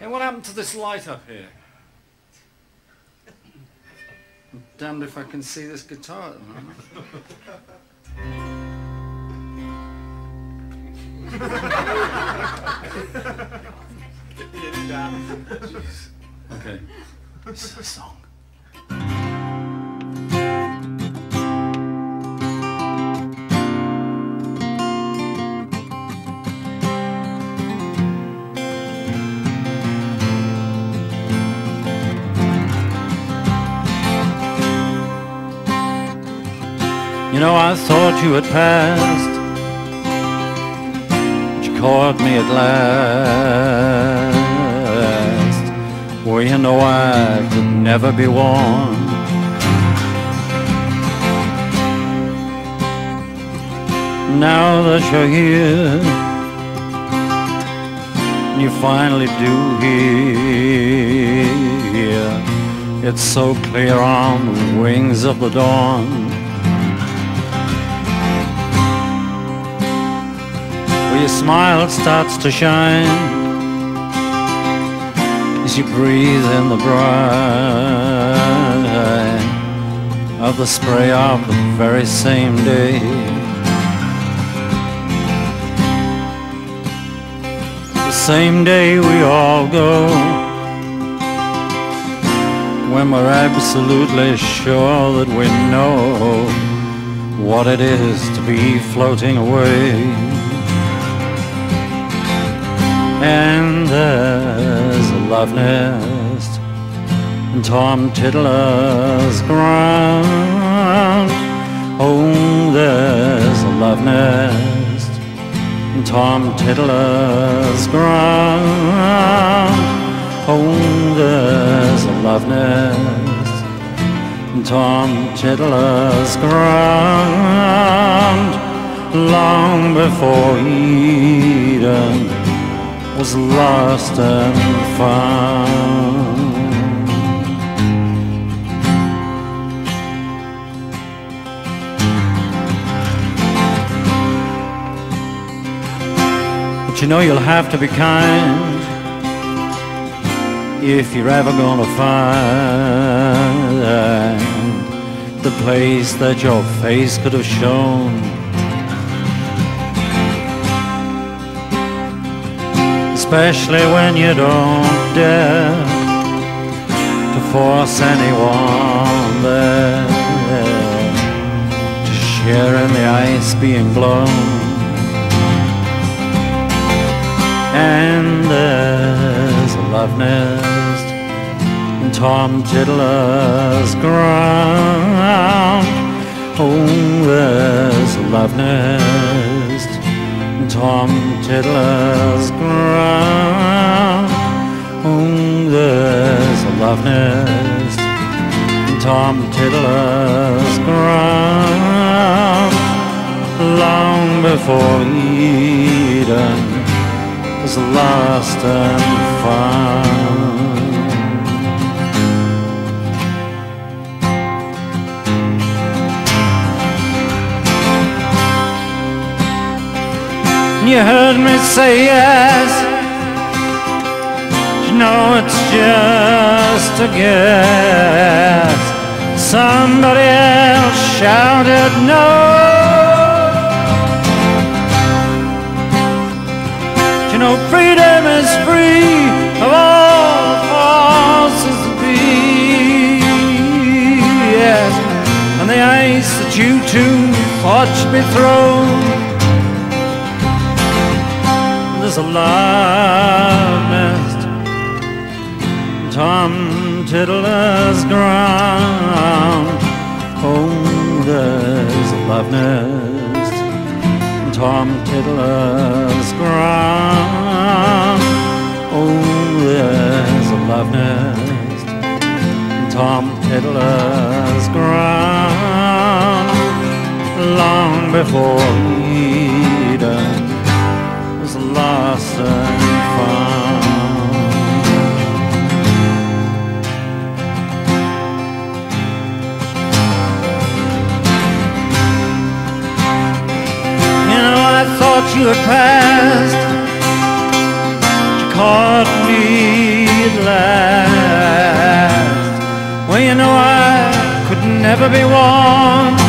Hey, what happened to this light up here? I'm damned if I can see this guitar at the moment. okay. A song. You know, I thought you had passed, but you caught me at last. Well, you know I could never be won. Now that you're here, you finally do hear. It's so clear on the wings of the dawn. Your smile starts to shine as you breathe in the brine of the spray of the very same day. The same day we all go when we're absolutely sure that we know what it is to be floating away. And there's a love nest in Tom Tiddler's ground. Oh, there's a love nest in Tom Tiddler's ground. Oh, there's a love nest in Tom Tiddler's ground. Long before Eden was lost and found. But you know you'll have to be kind if you're ever gonna find the place that your face could have shown. Especially when you don't dare to force anyone there to share in the ice being blown. And there's a love nest in Tom Tiddler's ground. Oh, there's a love nest Tom Tiddler's ground. Oh, there's a love nest Tom Tiddler's ground. Long before Eden was lost and found. You heard me say yes. You know it's just a guess. Somebody else shouted no. You know freedom is free of all forces to be. Yes, and the ice that you two watched me throw. There's a love nest Tom Tiddler's ground. Oh, there's a love nest Tom Tiddler's ground. Oh, there's a love nest Tom Tiddler's ground. Long before lost and. You know, I thought you had passed. You caught me at last. Well, you know I could never be one.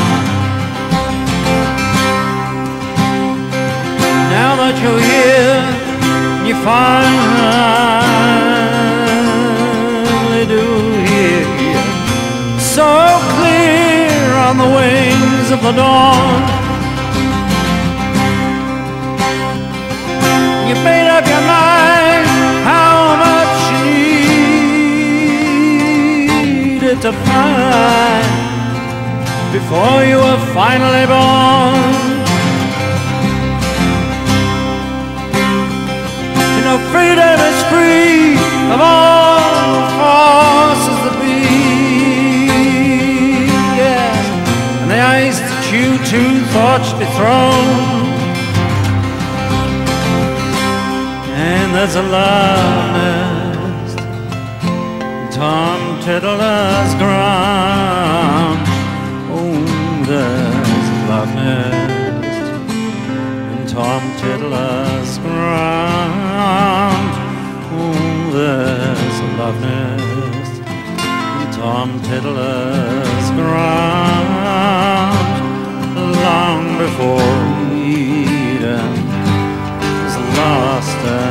Finally do hear so clear on the wings of the dawn. You made up your mind how much you needed to find before you were finally born. You freedom is free of all forces that be. Yeah, and the ice that you two thought be thrown. And there's a love Tom Tiddler's ground Oh, there's a love Tom Tiddler's ground Boston.